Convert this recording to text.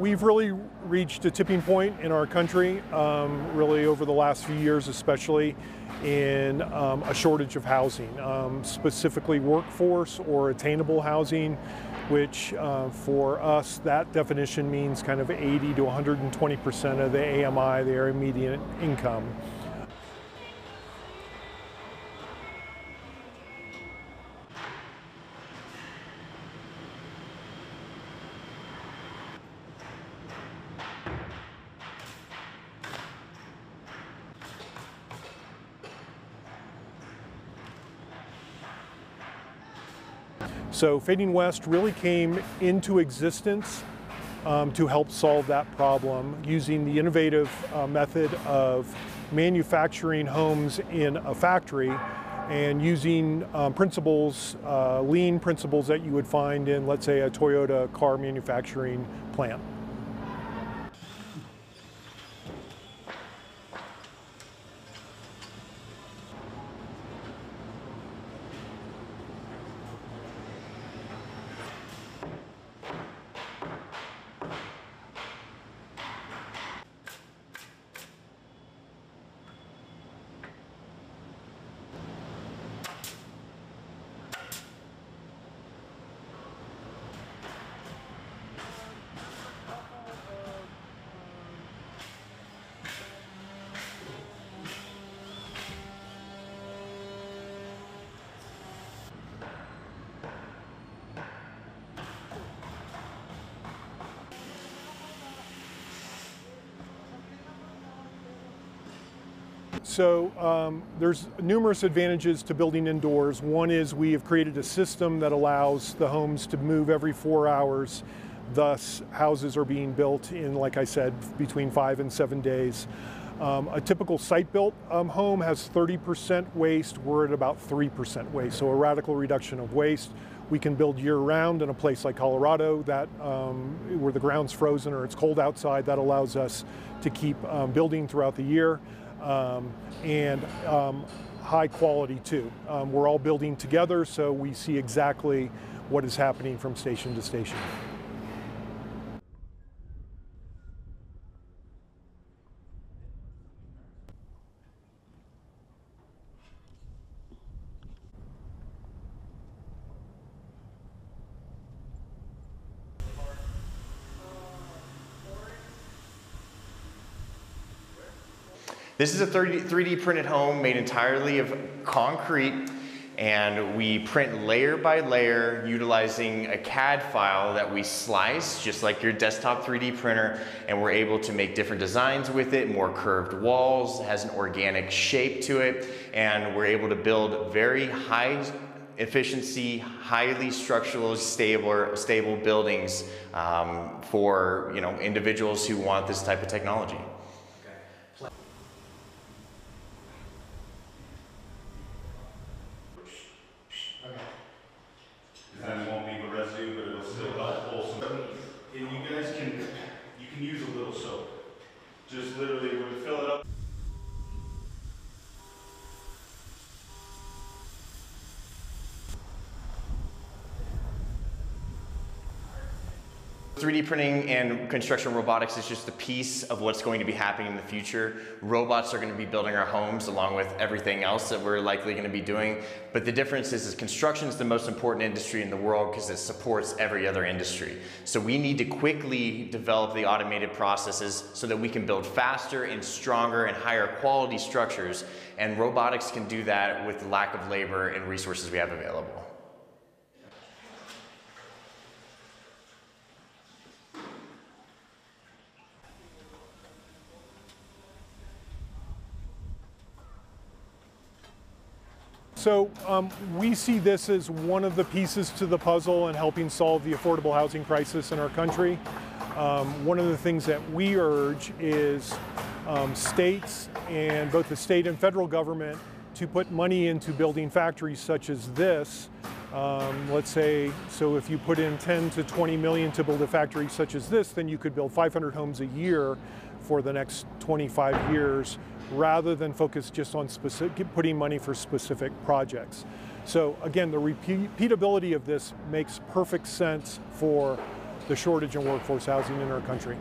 we've really reached a tipping point in our country, um, really over the last few years, especially in um, a shortage of housing, um, specifically workforce or attainable housing, which uh, for us, that definition means kind of 80 to 120% of the AMI, the area median income. So Fading West really came into existence um, to help solve that problem using the innovative uh, method of manufacturing homes in a factory and using um, principles, uh, lean principles that you would find in, let's say, a Toyota car manufacturing plant. So um, there's numerous advantages to building indoors. One is we have created a system that allows the homes to move every four hours. Thus, houses are being built in, like I said, between five and seven days. Um, a typical site-built um, home has 30% waste. We're at about 3% waste, so a radical reduction of waste. We can build year-round in a place like Colorado that um, where the ground's frozen or it's cold outside. That allows us to keep um, building throughout the year um, and um, high quality too. Um, we're all building together, so we see exactly what is happening from station to station. This is a 3D, 3D printed home made entirely of concrete and we print layer by layer utilizing a CAD file that we slice just like your desktop 3D printer and we're able to make different designs with it, more curved walls, has an organic shape to it and we're able to build very high efficiency, highly structurally stable, stable buildings um, for you know, individuals who want this type of technology. Then it won't leave a residue, but it'll still help wholesome. And you guys can, you can use a little soap. Just literally, when you fill it up. 3D printing and construction robotics is just a piece of what's going to be happening in the future. Robots are going to be building our homes along with everything else that we're likely going to be doing. But the difference is, is construction is the most important industry in the world because it supports every other industry. So we need to quickly develop the automated processes so that we can build faster and stronger and higher quality structures. And robotics can do that with the lack of labor and resources we have available. So um, we see this as one of the pieces to the puzzle in helping solve the affordable housing crisis in our country. Um, one of the things that we urge is um, states and both the state and federal government to put money into building factories such as this. Um, let's say, so if you put in 10 to 20 million to build a factory such as this, then you could build 500 homes a year for the next 25 years rather than focus just on specific, putting money for specific projects. So again, the repeatability of this makes perfect sense for the shortage in workforce housing in our country.